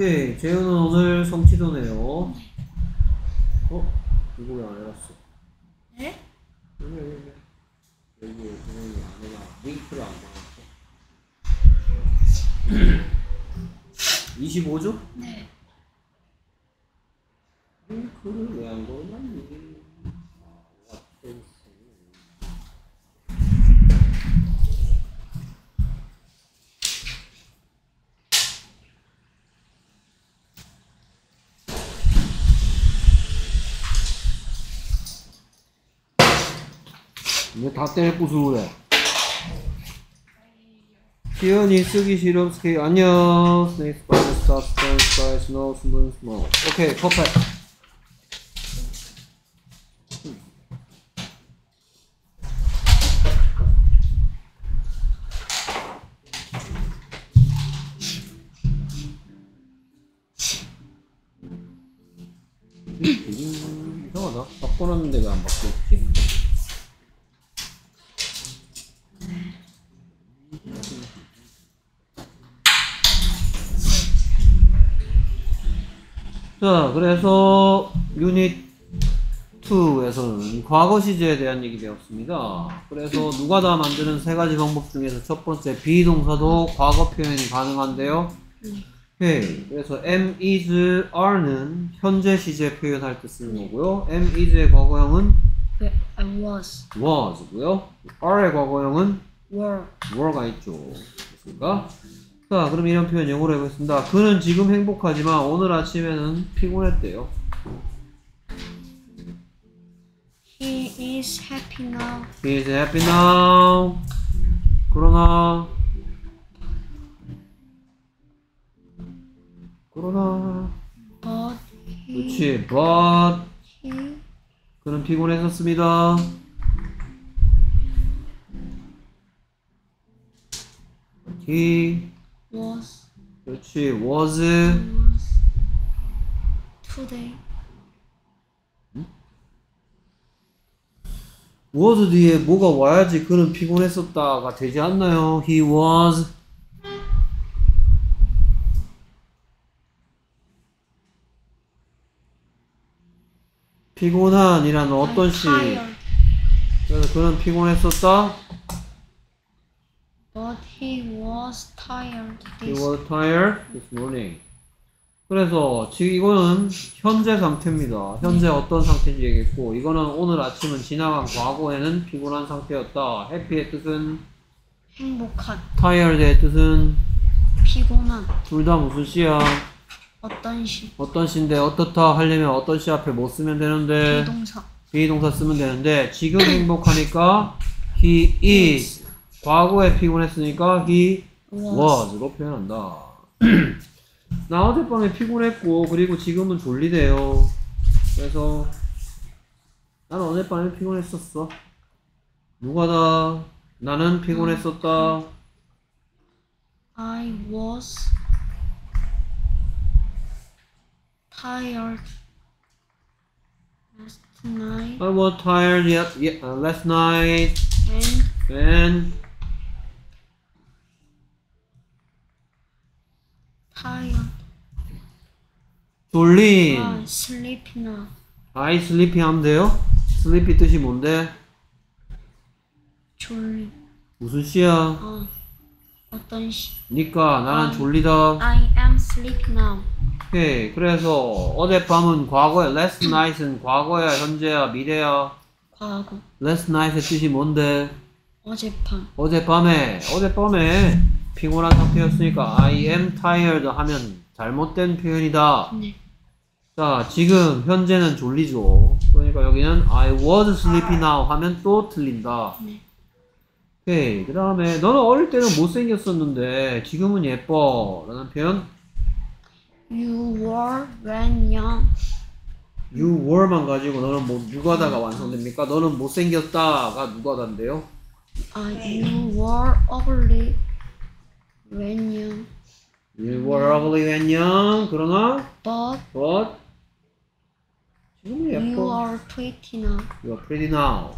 오케이. 재현은 오늘 성취도네요. 어? 이거 왜 안 해놨어? 네? 여기, 여기, 여기. 여기, 여기 안 해놔. 링크를 안 해놨어. 25죠? 네. 링크를 왜안 걸어놨니? 왜다 때려 부수고 그래? 기현이 쓰기 싫음 스케이 안녕 스네이크 바이스 스탑 스탠 스파이 스노우 스문 스모 오케이 퍼펙트 음, 이상하다 바꿔놨는데 왜 안 바뀌었지? 자, 그래서 유닛 2에서는 과거 시제에 대한 얘기 배웠습니다. 그래서 누가 다 만드는 세 가지 방법 중에서 첫 번째 비동사도 과거 표현이 가능한데요. 오케이. 그래서 am, is, are는 현재 시제 표현할 때 쓰는 거고요. am, is의 과거형은 왜? I was. was고요. are의 과거형은 Were. were가 있죠. 됐습니까? 자, 그럼 이런 표현 영어로 해보겠습니다. 그는 지금 행복하지만 오늘 아침에는 피곤했대요. He is happy now. He is happy now. 그러나 그러나 But he, 그렇지. But he 그는 피곤했었습니다. He was 그렇지. Was was today. was 뒤에 뭐가 와야지 그는 피곤했었다가 되지 않나요? He was 피곤한이라는 어떤 시. 그래서 그는 피곤했었다 But he was tired He this was tired this morning. 그래서 지금 이거는 현재 상태입니다. 현재 어떤 상태인지 얘기했고 이거는 오늘 아침은 지나간 과거에는 피곤한 상태였다. happy의 뜻은? 행복한. Tired의 뜻은? 피곤한. 둘 다 무슨 시야? 어떤 시? 어떤 시인데 어떻다 하려면 어떤 시 앞에 못 쓰면 되는데? 비동사. 비동사 쓰면 되는데 지금 행복하니까 he is 과거에 피곤했으니까 he was was로 표현한다 나 어젯밤에 피곤했고 그리고 지금은 졸리대요 그래서 나는 어젯밤에 피곤했었어 누가 다 나는 피곤했었다 I was tired last night I was tired yet, yet, uh, last night and and tired 졸린. 아, sleepy now I sleepy 하면 돼요? sleepy 뜻이 뭔데? 졸리 무슨 시야? 어 어떤 시 니까 나는 아. 졸리다. I am sleepy now. 오케이 그래서 어젯밤은 과거야. Last night은 과거야 현재야 미래야? 과거. Last night의 뜻이 뭔데? 어젯밤. 어젯밤에 어젯밤에 피곤한 상태였으니까 I am tired 하면 잘못된 표현이다. 네. 자 지금 현재는 졸리죠. 그러니까 여기는 I was sleepy now 하면 또 틀린다. 네. 오케이. 그 다음에 너는 어릴 때는 못생겼었는데 지금은 예뻐 라는 표현? You were when young. You were만 가지고 너는 뭐 누가다가 완성됩니까? 너는 못생겼다가 누가다인데요? 아 You were ugly when young you were ugly when young 그러나 But but you 예뻐 are pretty now you are pretty now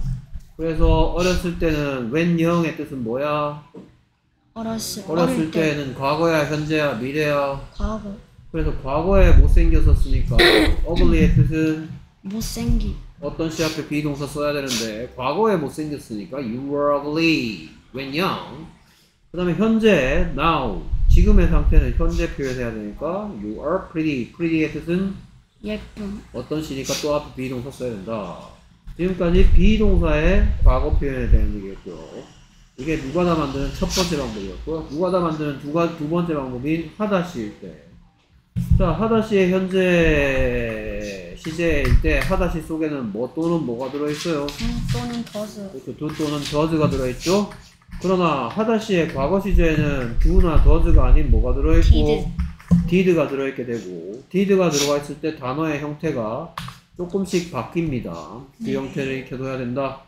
그래서 어렸을 때는 when young의 뜻은 뭐야? 어렸을 어렸을 때 때는 과거야 현재야 미래야 과거 그래서 과거에 못생겼었으니까 ugly의 뜻은 못생긴. 어떤 시 앞에 비동사 써야 되는데 과거에 못생겼으니까 you were ugly when young 그 다음에 현재 now 지금의 상태는 현재 표현해야 되니까 you are pretty pretty의 뜻은 예쁨. 어떤 시니까 또 앞에 비동사 써야 된다 지금까지 비동사의 과거 표현에 대한 얘기였고요 이게 누가 다 만드는 첫 번째 방법이었고요 누가 다 만드는 두, 가, 두 번째 방법인 하다시일 때 자, 하다씨의 현재 시제일 때 하다씨 속에는 뭐 또는 뭐가 들어있어요? do 또는 does. 이렇게 do 또는 does가 들어있죠? 그러나 하다씨의 과거 시제에는 do나 does가 아닌 뭐가 들어있고 did. did가 들어있게 되고 did가 들어가 있을 때 단어의 형태가 조금씩 바뀝니다. 그 네. 형태를 익혀둬야 된다.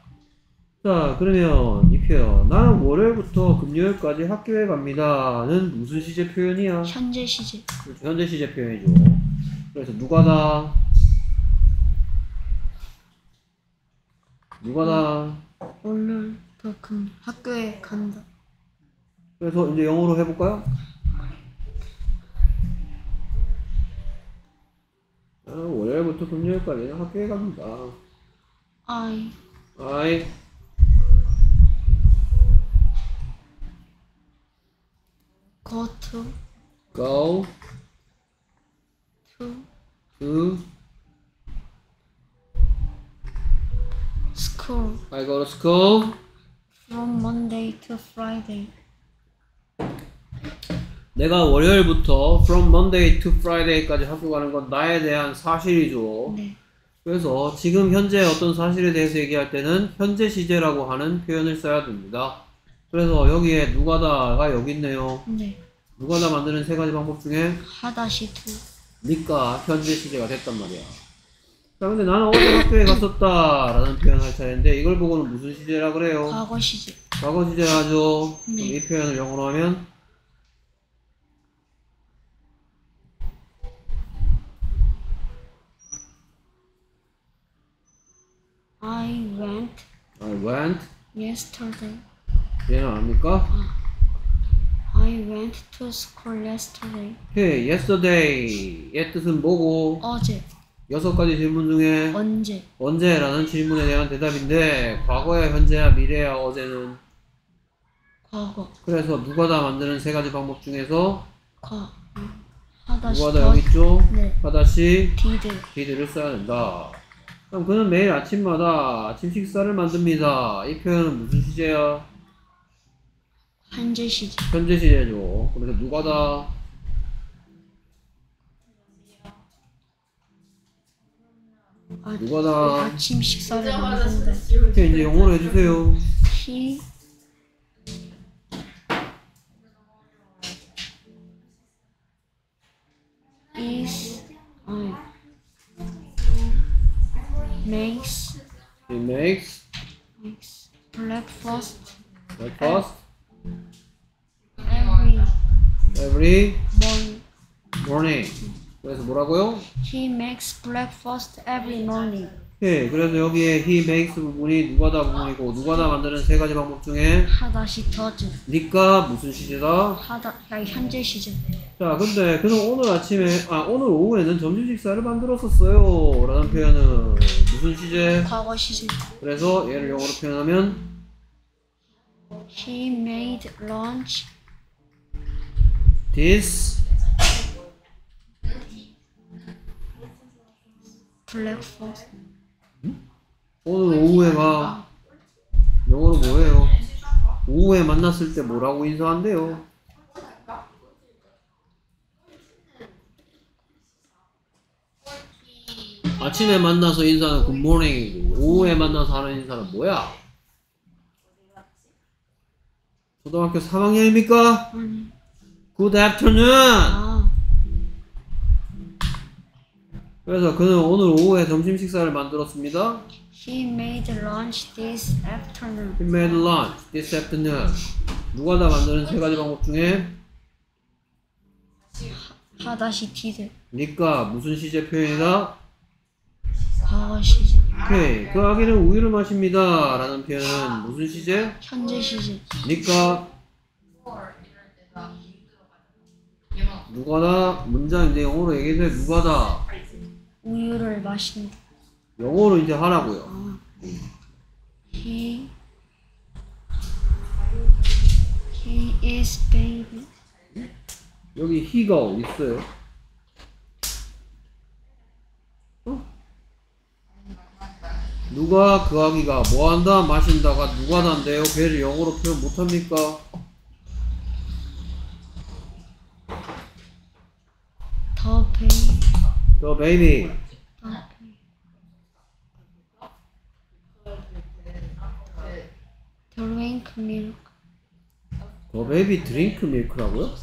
자 그러면 이 표현 나는 월요일부터 금요일까지 학교에 갑니다는 무슨 시제 표현이야? 현재 시제. 그렇죠. 현재 시제 표현이죠. 그래서 누가다 누가다 오늘 금 학교에 간다. 그래서 이제 영어로 해볼까요? 아, 월요일부터 금요일까지는 학교에 갑니다. I I go to go to to school I go to school Friday. 내가 월요일부터 from Monday to Friday까지 학교 가는 건 나에 대한 사실이죠. 네. 그래서 지금 현재 어떤 사실에 대해서 얘기할 때는 현재 시제라고 하는 표현을 써야 됩니다. 그래서 여기에 누가다가 여기 있네요. 네. 누가다 만드는 세 가지 방법 중에 하다씨 do. 니까 현재 시제가 됐단 말이야. 자, 근데 나는 어제 학교에 갔었다 라는 표현 할 차례인데 이걸 보고는 무슨 시제라 그래요? 과거 시제. 과거 시제하죠. 그럼 네. 이 표현을 영어로 하면 I went I went yesterday. 얘는 압니까? I went to school yesterday. Hey, yesterday의 뜻은 뭐고? 어제. 여섯 가지 질문 중에 언제. 언제라는 질문에 대한 대답인데 과거야, 현재야, 미래야, 어제는 과거. 그래서 누가 다 만드는 세 가지 방법 중에서 과. 하다시 누가 다 더. 여기 있죠? 네. 하다시 디드. 디드를 써야 된다. 그럼 그는 매일 아침마다 아침 식사를 만듭니다. 이 표현은 무슨 시제야? 현재 시제. 현재 시제죠. 그래서 누가 다 아, 누가 다 아침 식사를 만든다. 이렇게 이제 영어로 해주세요. He is I makes He makes makes breakfast breakfast every every morning. morning. 그래서 뭐라고요? He makes breakfast every morning. 예, 그래서 여기에 he makes 부분이 누가다 부분이고 누가다 만드는 세 가지 방법 중에 하다시 does 니까 무슨 시제다? 하다 야 현재 시제. 자, 근데 그는 오늘 아침에 아 오늘 오후에는 점심 식사를 만들었었어요. 라는 표현은 무슨 시제? 과거 시제. 그래서 얘를 영어로 표현하면 He made lunch this breakfast. 오늘 오후에 가 영어로 뭐예요? 오후에 만났을 때 뭐라고 인사한대요? 아침에 만나서 인사는 굿모닝이고 오후에 만나서 하는 인사는 뭐야? 초등학교 3학년입니까? 아니. Good afternoon! 아 그래서 그는 오늘 오후에 점심 식사를 만들었습니다. He made lunch this afternoon. He made lunch this afternoon. 누가 다 만드는 세 가지 방법 중에 하다시 did. 니까 무슨 시제 표현이다? 과거 시제. 오케이. 그 아기는 우유를 마십니다. 라는 표현은 무슨 시제? 현재 시제. 니까 누가다 문장 이제 영어로 얘기해서 누가다 우유를 마신다. 영어로 이제 하라고요. 아. He He is baby. 여기 he가 어디 있어요? 어? 누가 그 아기가 뭐 한다 마신다가 누가 난데요? 걔를 영어로 표현 못 합니까? The baby. Baby. The baby. Drink milk. The baby drink milk라고요?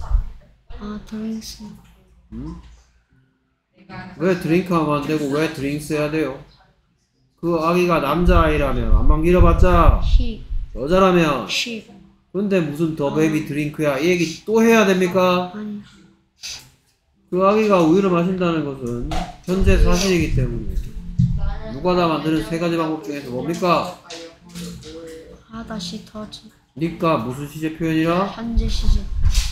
아, drinks. 음? 왜 drink 하면 안 되고 왜 drinks 해야 돼요? 그 아기가 남자아이라면 암만 길어봤자 He. 여자라면 She. 근데 무슨 the baby drink야 이 얘기 또 해야 됩니까? 아니. 그 아기가 우유를 마신다는 것은 현재 사실이기 때문에 누가 다 만드는 세 가지 방법 중에서 뭡니까? 하다시 터지. 니까 무슨 시제 표현이라? 현재 시제.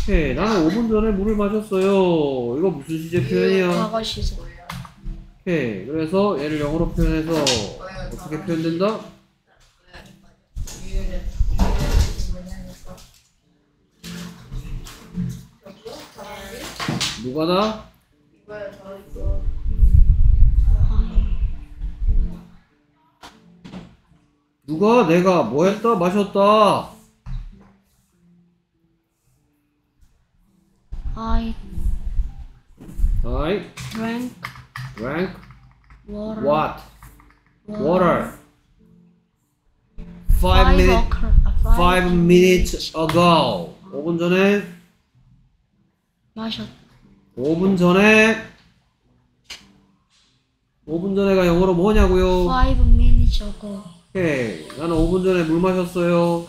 헤 나는 5분 전에 물을 마셨어요 이거 무슨 시제 표현이야? 과거 시제. 헤 그래서 얘를 영어로 표현해서 어떻게 표현된다? 누가 다? 누가 내가 뭐 했다 마셨다 I I drank drank water. what water five Five minutes uh, five minutes ago 5분 전에 마셨. 5분 전에 5분 전에가 영어로 뭐냐고요? Five minutes ago. 오케이 나는 5분 전에 물 마셨어요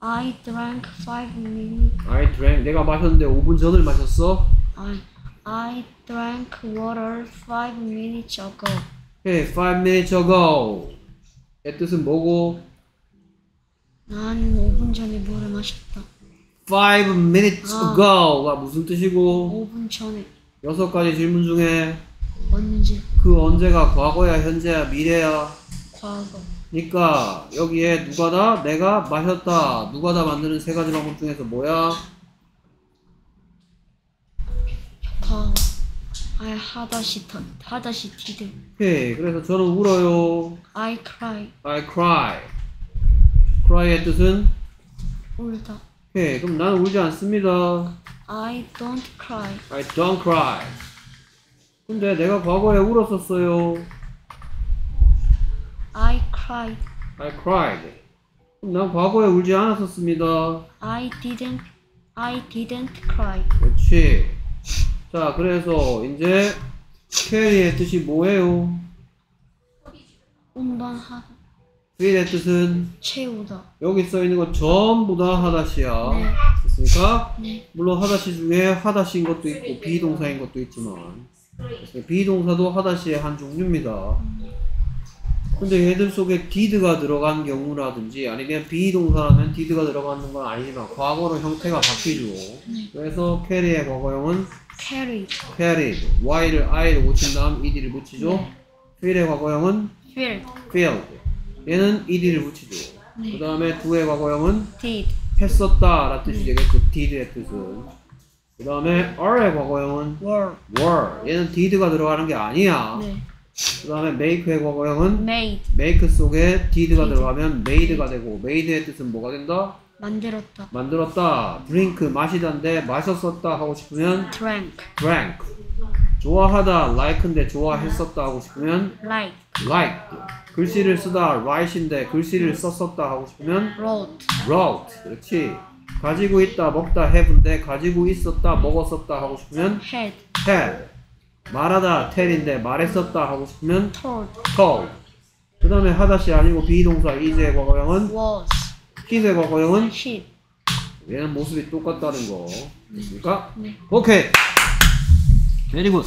I drank five minutes. I drank 내가 마셨는데 5분 전을 마셨어? I I drank water five minutes ago. 오케이 five minutes ago 의 뜻은 뭐고? 나는 5분 전에 물을 마셨다. Five minutes 아. ago가 무슨 뜻이고? 5분 전에 여섯 가지 질문 중에 언제? 그 언제가 과거야 현재야 미래야 과거. 그러니까 여기에 누가 다 내가 마셨다 누가 다 만드는 세 가지 방법 중에서 뭐야? 과거. I 하다시 터 하다시 did. 오케이 그래서 저는 울어요 I cry. I cry cry의 뜻은 울다. 오케이 그럼 나는 울지 않습니다 I don't cry. I don't cry 근데 내가 과거에 울었었어요 I cried. I cried 그럼 난 과거에 울지 않았었습니다 I didn't. I didn't cry. 그렇지 자 그래서 이제 캐리의 뜻이 뭐예요? 운반하다. 필의 뜻은 채우다. 여기 써 있는 거 전부 다 하다시야 네. 됐습니까? 네. 물론 하다시 중에 하다시인 것도 있고 비동사인 것도 있지만 비동사도 하다시의 한 종류입니다. 근데 얘들 속에 did가 들어간 경우라든지 아니면 비동사라면 did가 들어가는 건 아니지만 과거로 형태가 바뀌죠. 그래서 carry의 과거형은 carry. carried, y를 i를 고친 다음 ed를 붙이죠. fill의 과거형은 filled. filled, 얘는 ed를 붙이죠. 네. 그 다음에 do의 과거형은 did. 했었다 라는 뜻이 되겠고 did의 뜻은 그 다음에 are의 과거형은 were. were 얘는 did가 들어가는 게 아니야 네. 그 다음에 make의 과거형은 made. make 속에 did가 did. 들어가면 made가 되고 made의 뜻은 뭐가 된다? 만들었다. 만들었다 drink 마시다인데 마셨었다 하고 싶으면 drank. drank 좋아하다 like인데 좋아했었다 하고 싶으면 like. Liked 글씨를 쓰다 write인데 글씨를 썼었다 하고 싶으면 wrote. wrote 그렇지 가지고 있다 먹다 have인데 가지고 있었다 먹었었다 하고 싶으면 had. had 말하다 tell인데 말했었다 하고 싶으면 told. told 그 다음에 하다시 아니고 비동사 is의 과거형은 was. his의 과거형은 hid. 얘는 모습이 똑같다는 거 됐습니까? 네. 오케이 very good